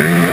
Yeah.